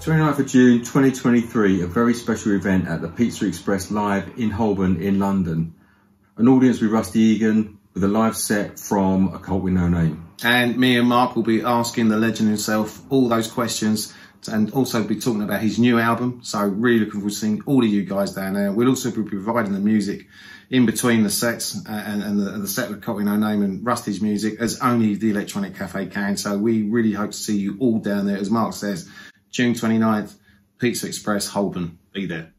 29th of June 2023, a very special event at the Pizza Express Live in Holborn in London. An audience with Rusty Egan with a live set from A Cult With No Name. And me and Mark will be asking the legend himself all those questions and also be talking about his new album. So really looking forward to seeing all of you guys down there. We'll also be providing the music in between the sets uh, and, and the, the, set with Cult With No Name and Rusty's music as only the Electronic Cafe can. So we really hope to see you all down there. As Mark says, June 29th, Pizza Express, Holborn. Be there.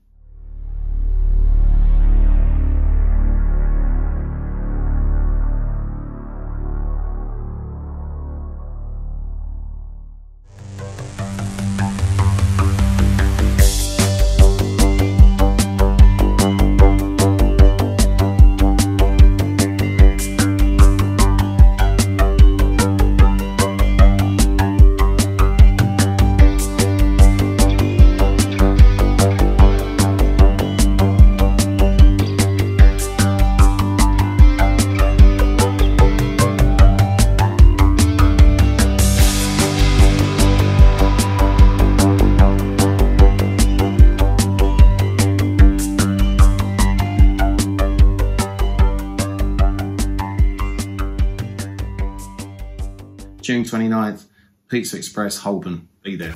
June 29th, Pizza Express, Holborn. Be there.